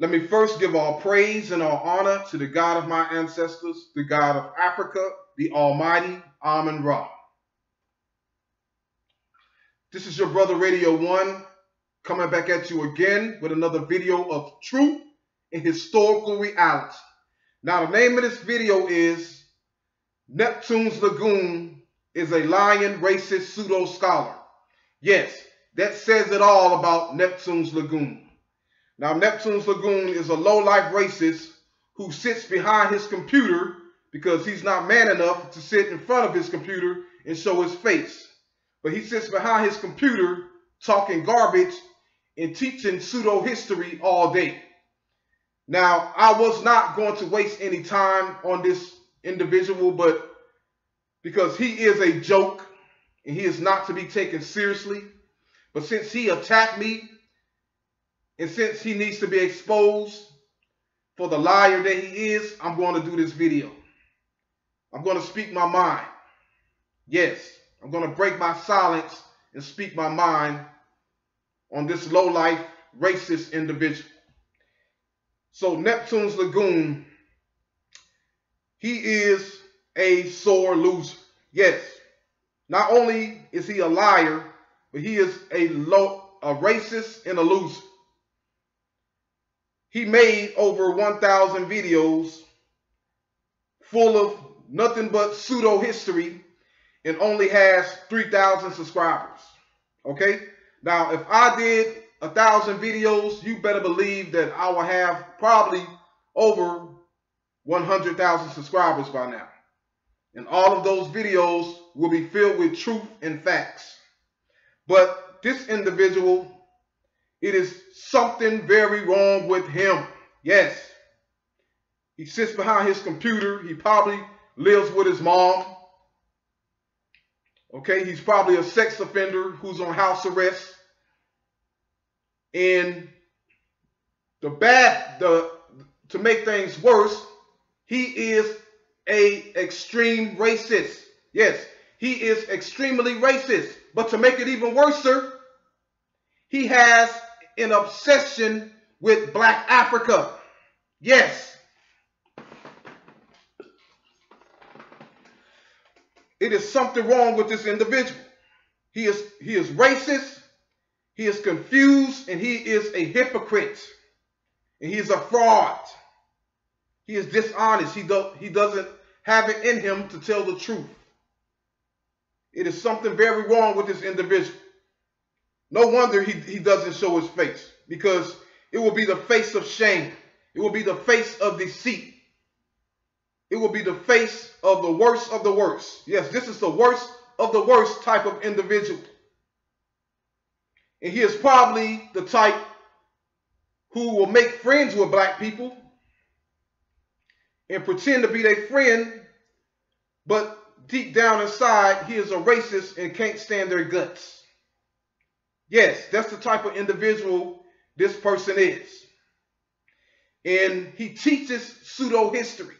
Let me first give all praise and all honor to the God of my ancestors, the God of Africa, the Almighty Amen Ra. This is your brother Raidio 1 coming back at you again with another video of truth and historical reality. Now, the name of this video is Neptune's Lagoon is a lying racist pseudo scholar. Yes, that says it all about Neptune's Lagoon. Now, Neptune's Lagoon is a low-life racist who sits behind his computer because he's not man enough to sit in front of his computer and show his face. But he sits behind his computer talking garbage and teaching pseudo-history all day. Now, I was not going to waste any time on this individual, but because he is a joke and he is not to be taken seriously. But since he attacked me and since he needs to be exposed for the liar that he is, I'm going to do this video. I'm going to speak my mind. Yes, I'm going to break my silence and speak my mind on this low-life racist individual. So Neptune's Lagoon, he is a sore loser. Yes, not only is he a liar, but he is a low, a racist and a loser. He made over 1,000 videos full of nothing but pseudo history and only has 3,000 subscribers. Okay? Now, if I did a thousand videos, you better believe that I will have probably over 100,000 subscribers by now. And all of those videos will be filled with truth and facts. But this individual it is something very wrong with him. Yes. He sits behind his computer. He probably lives with his mom. Okay, he's probably a sex offender who's on house arrest. And the bad, the to make things worse, he is a extreme racist. Yes, he is extremely racist. But to make it even worse, sir, he has an obsession with black Africa. Yes. It is something wrong with this individual. He is, he is racist, he is confused, and he is a hypocrite. And he is a fraud. He is dishonest. He, do, he doesn't have it in him to tell the truth. It is something very wrong with this individual. No wonder he, he doesn't show his face because it will be the face of shame. It will be the face of deceit. It will be the face of the worst of the worst. Yes, this is the worst of the worst type of individual. And he is probably the type who will make friends with black people and pretend to be their friend, but deep down inside, he is a racist and can't stand their guts. Yes, that's the type of individual this person is. And he teaches pseudo history.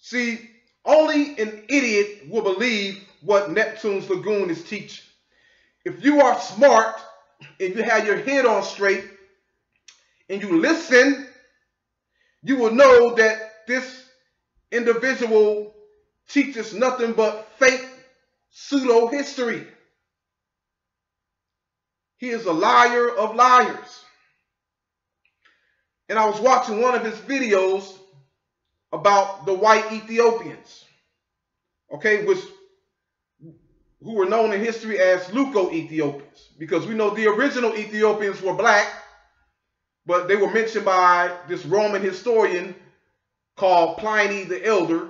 See, only an idiot will believe what Neptune's Lagoon is teaching. If you are smart, if you have your head on straight, and you listen, you will know that this individual teaches nothing but fake pseudo history. He is a liar of liars. And I was watching one of his videos about the white Ethiopians, okay, which who were known in history as Leuco-Ethiopians, because we know the original Ethiopians were black, but they were mentioned by this Roman historian called Pliny the Elder,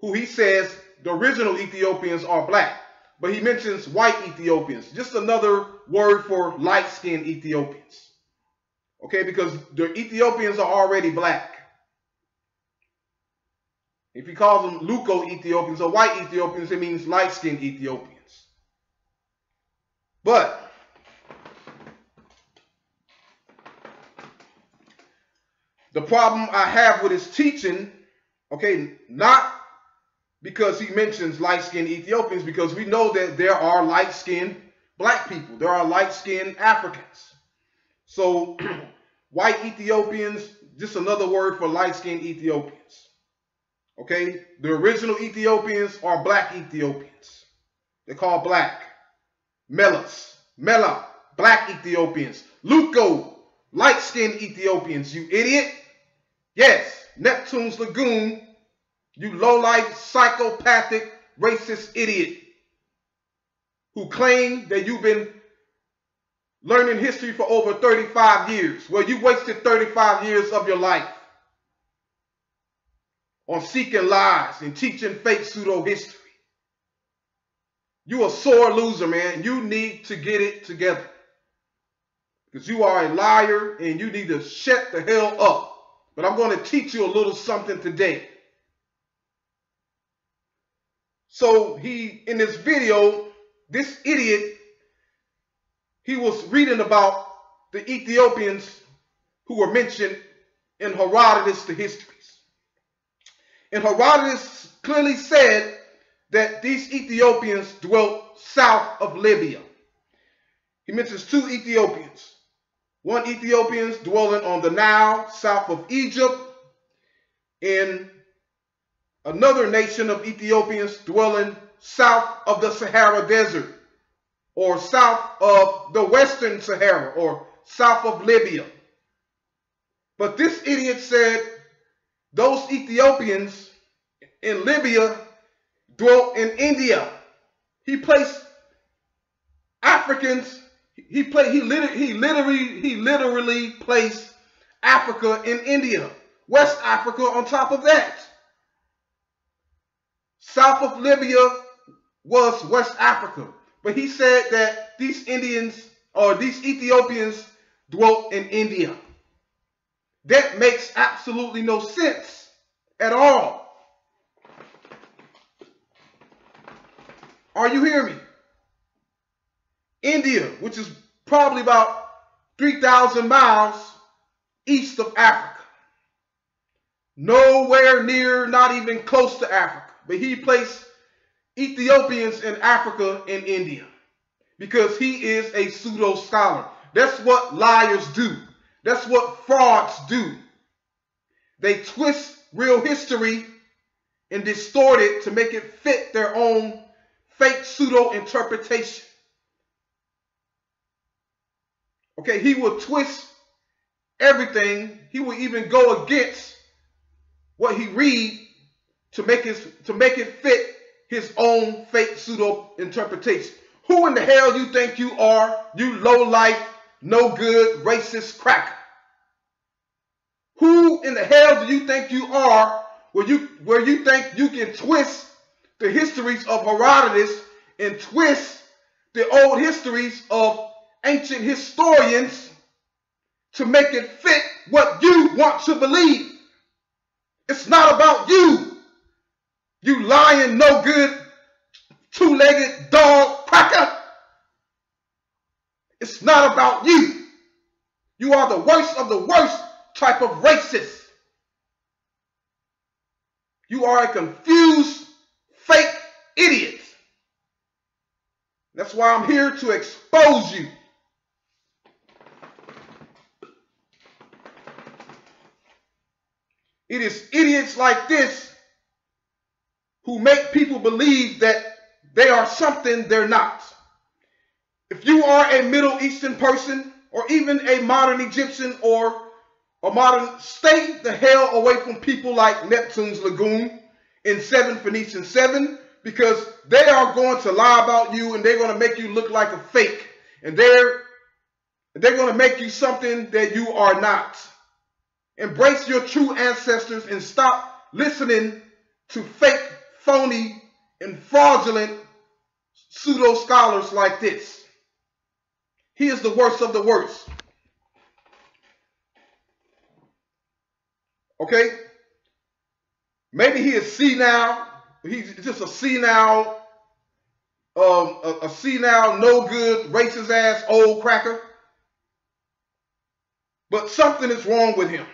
who he says the original Ethiopians are black. But he mentions white Ethiopians, just another word for light-skinned Ethiopians. Okay, because the Ethiopians are already black. If he calls them Leuco-Ethiopians or white Ethiopians, it means light-skinned Ethiopians. But the problem I have with his teaching, okay, not because he mentions light-skinned Ethiopians because we know that there are light-skinned black people. There are light-skinned Africans. So white Ethiopians, just another word for light-skinned Ethiopians. Okay, the original Ethiopians are black Ethiopians. They're called black. Melas, Mela, black Ethiopians. Leuco, light-skinned Ethiopians. You idiot. Yes, Neptune's Lagoon, you low-life, psychopathic, racist idiot who claim that you've been learning history for over 35 years. Well, you wasted 35 years of your life on seeking lies and teaching fake pseudo history. You a sore loser, man. You need to get it together. Because you are a liar and you need to shut the hell up. But I'm going to teach you a little something today. So he, in this video, this idiot, he was reading about the Ethiopians who were mentioned in Herodotus, the histories. And Herodotus clearly said that these Ethiopians dwelt south of Libya. He mentions two Ethiopians. One Ethiopians dwelling on the Nile, south of Egypt, and another nation of Ethiopians dwelling south of the Sahara Desert, or south of the Western Sahara, or south of Libya. But this idiot said those Ethiopians in Libya dwelt in India. He placed Africans, he played, he literally, he literally, he literally placed Africa in India, West Africa on top of that. South of Libya was West Africa. But he said that these Indians or these Ethiopians dwelt in India. That makes absolutely no sense at all. Are you hearing me? India, which is probably about 3,000 miles east of Africa. Nowhere near, not even close to Africa. But he placed Ethiopians in Africa and India because he is a pseudo scholar. That's what liars do. That's what frauds do. They twist real history and distort it to make it fit their own fake pseudo interpretation. Okay, he will twist everything. He will even go against what he read to make his to make it fit his own fake pseudo interpretation. Who in the hell do you think you are, you low life, no good, racist cracker? Who in the hell do you think you are where you where you think you can twist the histories of Herodotus and twist the old histories of ancient historians to make it fit what you want to believe? It's not about you. You lying, no good, two-legged dog cracker. It's not about you. You are the worst of the worst type of racist. You are a confused, fake idiot. That's why I'm here to expose you. It is idiots like this who make people believe that they are something they're not. If you are a Middle Eastern person or even a modern Egyptian or a modern, stay the hell away from people like Neptune's Lagoon in 7 Phoenician 7 because they are going to lie about you and they're going to make you look like a fake. And they're, they're going to make you something that you are not. Embrace your true ancestors and stop listening to fake phony and fraudulent pseudo scholars like this. He is the worst of the worst. Okay? Maybe he is senile. He's just a senile, um, a, a senile, no good, racist ass old cracker. But something is wrong with him.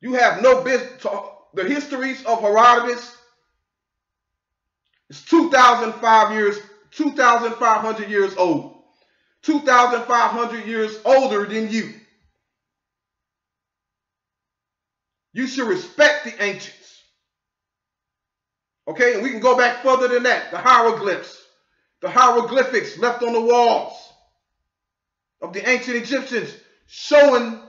You have no business. The histories of Herodotus is 2,005 years, 2,500 years old. 2,500 years older than you. You should respect the ancients. Okay, and we can go back further than that. The hieroglyphs, the hieroglyphics left on the walls of the ancient Egyptians showing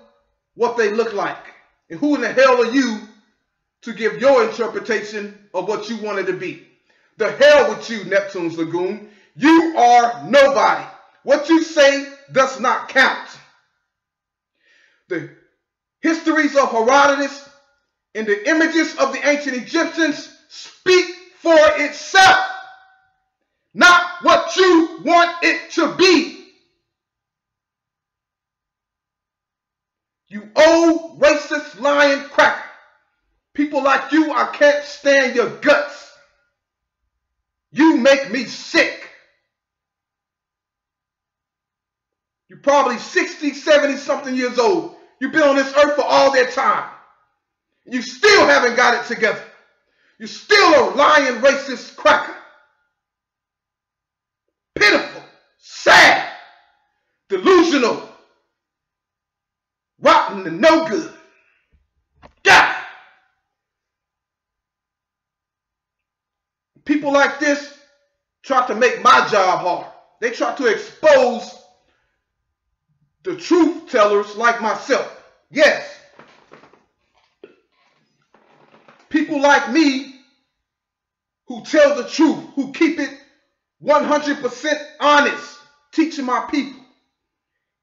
what they look like. And who in the hell are you to give your interpretation of what you wanted to be? The hell with you, Neptune's Lagoon. You are nobody. What you say does not count. The histories of Herodotus and the images of the ancient Egyptians speak for itself, not what you want it to be. You old racist lying cracker. People like you, I can't stand your guts. You make me sick. You're probably 60, 70 something years old. You've been on this earth for all that time. You still haven't got it together. You're still a lying racist cracker. Pitiful, sad, delusional, rotten and no good. God. People like this try to make my job hard. They try to expose the truth tellers like myself. Yes. People like me who tell the truth, who keep it 100% honest, teaching my people.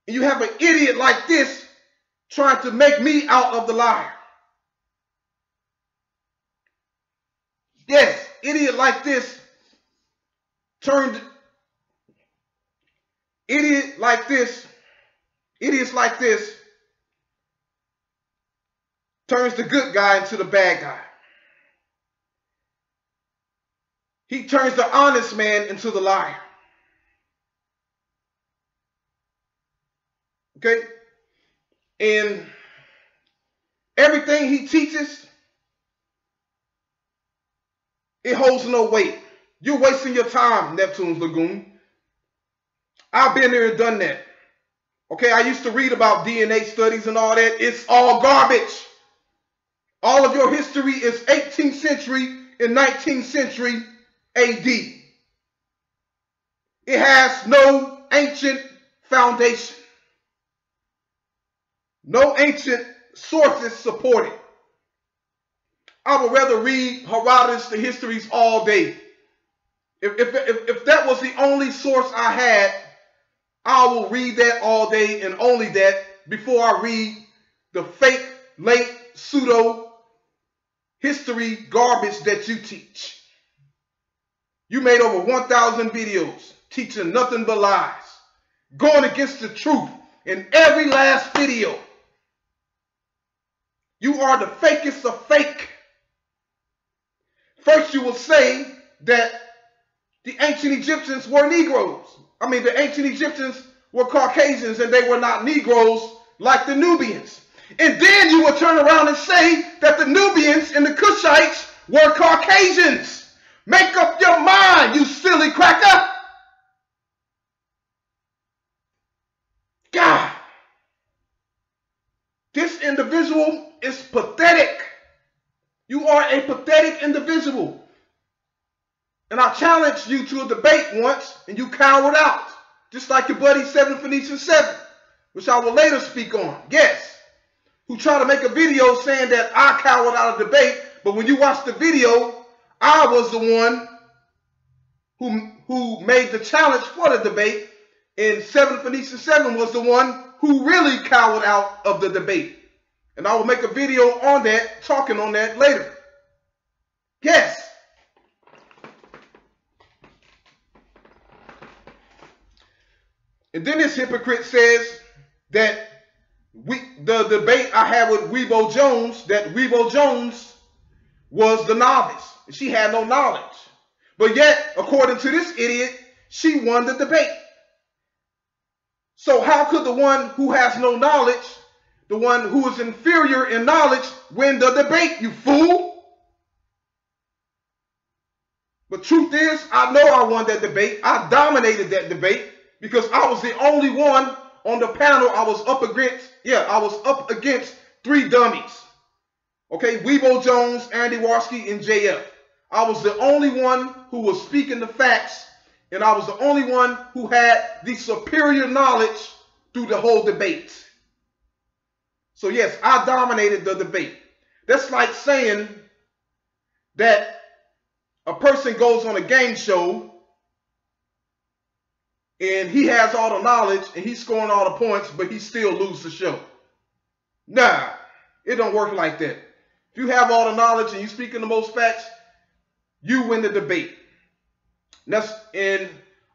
And you have an idiot like this trying to make me out of the liar. Yes, idiot like this turned idiot like this, idiots like this turns the good guy into the bad guy. He turns the honest man into the liar. Okay? And everything he teaches, it holds no weight. You're wasting your time, Neptune's Lagoon. I've been there and done that. Okay, I used to read about DNA studies and all that. It's all garbage. All of your history is 18th century and 19th century AD. It has no ancient foundation. No ancient sources support it. I would rather read Herodotus, the histories all day. If, if, if, if that was the only source I had, I will read that all day and only that before I read the fake, late, pseudo history garbage that you teach. You made over 1,000 videos teaching nothing but lies, going against the truth in every last video. You are the fakest of fake. First, you will say that the ancient Egyptians were Negroes. I mean, the ancient Egyptians were Caucasians and they were not Negroes like the Nubians. And then you will turn around and say that the Nubians and the Cushites were Caucasians. Make up your mind, you silly cracker. God. This individual is pathetic. You are a pathetic individual. And I challenged you to a debate once, and you cowered out. Just like your buddy Seven Phoenician Seven, which I will later speak on. Yes. Who tried to make a video saying that I cowered out of debate, but when you watch the video, I was the one who, who made the challenge for the debate, and Seven Phoenician Seven was the one who really cowered out of the debate. And I will make a video on that, talking on that later. Yes. And then this hypocrite says that we the debate I had with Weibo Jones, that Weibo Jones was the novice. She had no knowledge. But yet, according to this idiot, she won the debate. So how could the one who has no knowledge, the one who is inferior in knowledge, win the debate, you fool? But truth is, I know I won that debate. I dominated that debate. because I was the only one on the panel. I was up against, yeah, I was up against three dummies. Okay, Weibo Jones, Andy Warski, and JF. I was the only one who was speaking the facts, and I was the only one who had the superior knowledge through the whole debate. So yes, I dominated the debate. That's like saying that a person goes on a game show and he has all the knowledge and he's scoring all the points, but he still loses the show. Nah, it don't work like that. If you have all the knowledge and you speak in the most facts, you win the debate. And that's and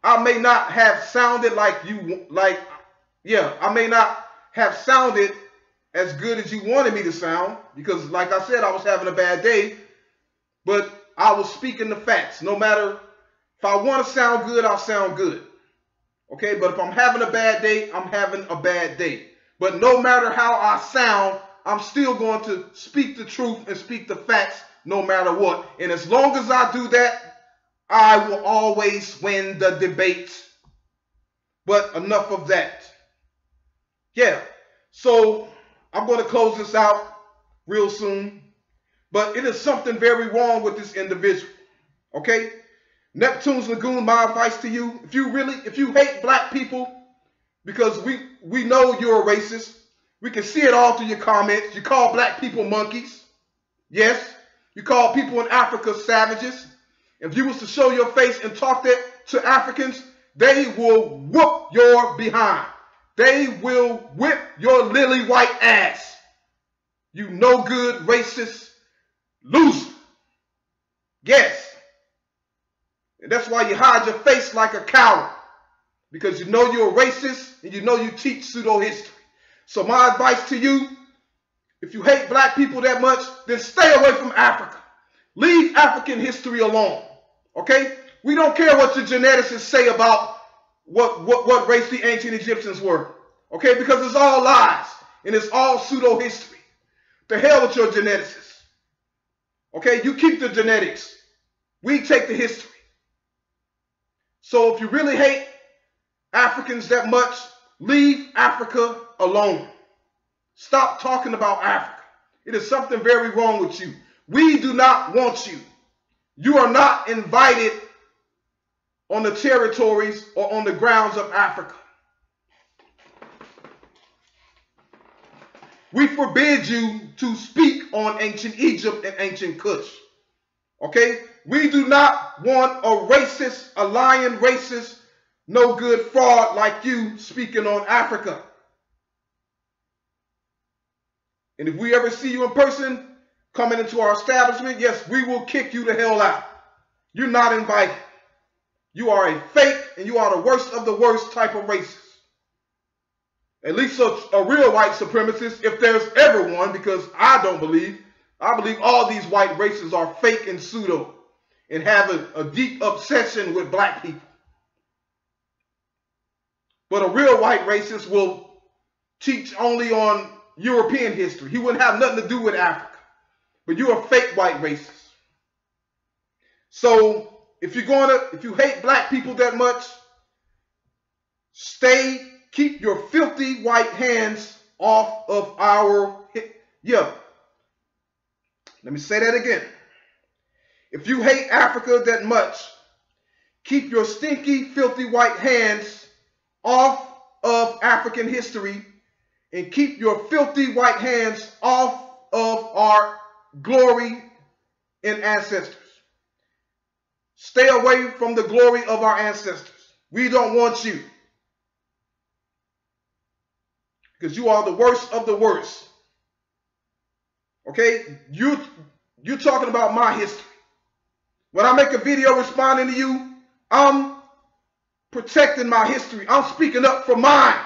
I may not have sounded like you like yeah, I may not have sounded as good as you wanted me to sound because like I said I was having a bad day, but I was speaking the facts. No matter if I want to sound good, I'll sound good. Okay, but if I'm having a bad day, I'm having a bad day. But no matter how I sound, I'm still going to speak the truth and speak the facts no matter what. And as long as I do that, I will always win the debate. But enough of that. Yeah, so I'm going to close this out real soon. But it is something very wrong with this individual. Okay? Neptune's Lagoon, my advice to you, if you really, if you hate black people, because we, we know you're a racist, we can see it all through your comments. You call black people monkeys. Yes. You call people in Africa savages. If you was to show your face and talk that to Africans, they will whoop your behind. They will whip your lily white ass. You no good racist loser. Yes. And that's why you hide your face like a coward. Because you know you're a racist and you know you teach pseudo history. So my advice to you, if you hate black people that much, then stay away from Africa. Leave African history alone. Okay? We don't care what your geneticists say about what, what, what race the ancient Egyptians were. Okay? Because it's all lies. And it's all pseudo history. The hell with your geneticists. Okay? You keep the genetics. We take the history. So if you really hate Africans that much, leave Africa alone. Stop talking about Africa. It is something very wrong with you. We do not want you. You are not invited on the territories or on the grounds of Africa. We forbid you to speak on ancient Egypt and ancient Kush. Okay? We do not want a racist, a lying racist, no good fraud like you speaking on Africa. And if we ever see you in person coming into our establishment, yes, we will kick you the hell out. You're not invited. You are a fake and you are the worst of the worst type of racist. At least a, a real white supremacist, if there's ever one, because I don't believe. I believe all these white races are fake and pseudo and have a, a deep obsession with black people. But a real white racist will teach only on European history. He wouldn't have nothing to do with Africa. But you're fake white racist. So if you're going to, if you hate black people that much, stay, keep your filthy white hands off of our, yeah. Let me say that again. If you hate Africa that much, keep your stinky, filthy white hands off of African history and keep your filthy white hands off of our glory and ancestors. Stay away from the glory of our ancestors. We don't want you. Because you are the worst of the worst. Okay? You, you're talking about my history. When I make a video responding to you, I'm protecting my history. I'm speaking up for mine.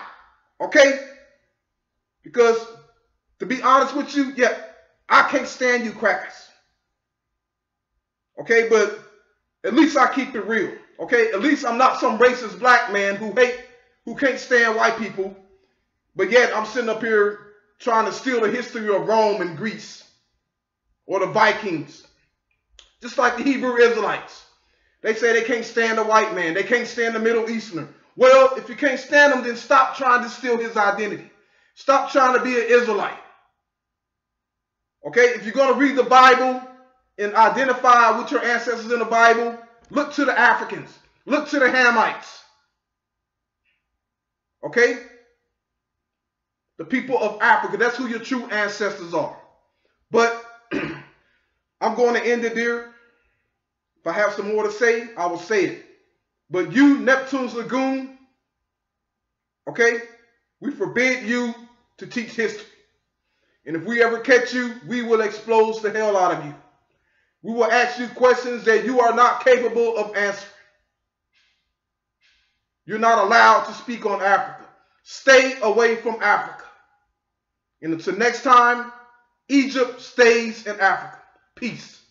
Okay? Because to be honest with you, yeah, I can't stand you crackers. Okay, but at least I keep it real. Okay, at least I'm not some racist black man who hate, who can't stand white people, but yet I'm sitting up here trying to steal the history of Rome and Greece or the Vikings. Just like the Hebrew Israelites. They say they can't stand the white man. They can't stand the Middle Easterner. Well, if you can't stand him, then stop trying to steal his identity. Stop trying to be an Israelite. Okay, if you're going to read the Bible and identify with your ancestors in the Bible, look to the Africans, look to the Hamites. Okay? The people of Africa, that's who your true ancestors are. But I'm going to end it there. If I have some more to say, I will say it. But you, Neptune's Lagoon, okay, we forbid you to teach history. And if we ever catch you, we will expose the hell out of you. We will ask you questions that you are not capable of answering. You're not allowed to speak on Africa. Stay away from Africa. And until next time, Egypt stays in Africa. Peace.